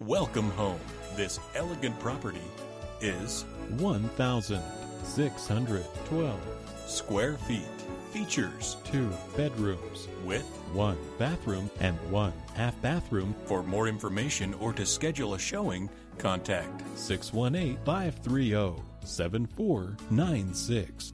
Welcome home. This elegant property is 1,612. square feet. Features Two bedrooms, with. one bathroom, and one half bathroom. For more information or to schedule a showing, contact 618 530 7496.